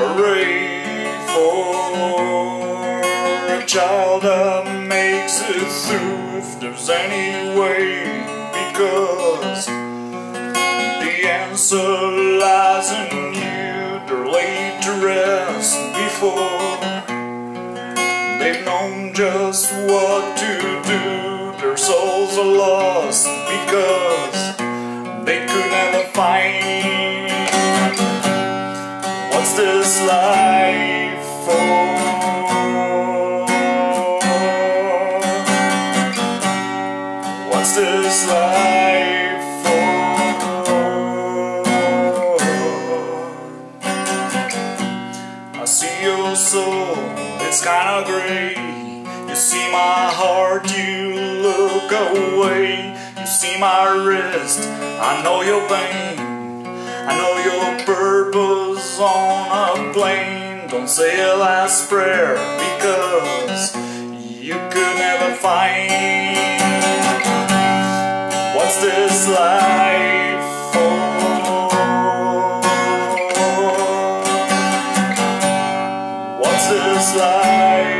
Hooray for a child that makes it through if there's any way because the answer lies in you they're laid to rest before they've known just what to do. Their souls are lost because they could never find this life for What's this life for? I see your soul, it's kinda gray. You see my heart, you look away. You see my wrist, I know your pain. I know your purpose on a plane Don't say a last prayer because You could never find What's this life for? What's this life?